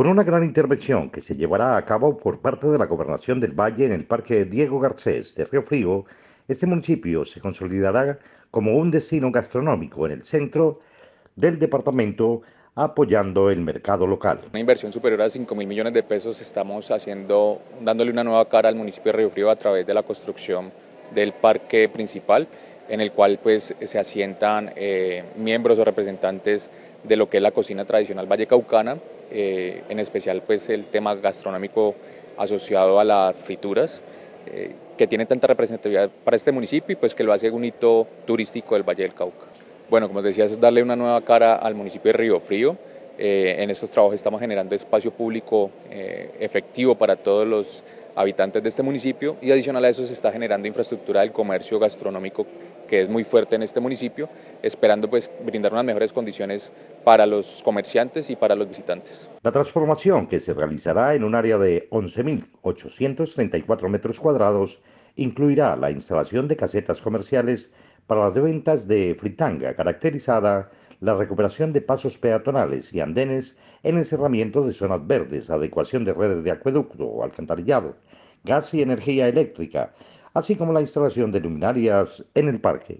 con una gran intervención que se llevará a cabo por parte de la Gobernación del Valle en el Parque Diego Garcés de Río Frío, este municipio se consolidará como un destino gastronómico en el centro del departamento apoyando el mercado local. Una inversión superior a 5 mil millones de pesos estamos haciendo, dándole una nueva cara al municipio de Río Frío a través de la construcción del parque principal, en el cual pues se asientan eh, miembros o representantes de lo que es la cocina tradicional vallecaucana, eh, en especial pues el tema gastronómico asociado a las frituras, eh, que tiene tanta representatividad para este municipio y pues que lo hace un hito turístico del Valle del Cauca. Bueno, como decía, es darle una nueva cara al municipio de Río Frío. Eh, en estos trabajos estamos generando espacio público efectivo para todos los habitantes de este municipio y adicional a eso se está generando infraestructura del comercio gastronómico que es muy fuerte en este municipio, esperando pues brindar unas mejores condiciones para los comerciantes y para los visitantes. La transformación que se realizará en un área de 11.834 metros cuadrados incluirá la instalación de casetas comerciales para las ventas de fritanga caracterizada, la recuperación de pasos peatonales y andenes en el cerramiento de zonas verdes, adecuación de redes de acueducto o alcantarillado, gas y energía eléctrica, así como la instalación de luminarias en el parque.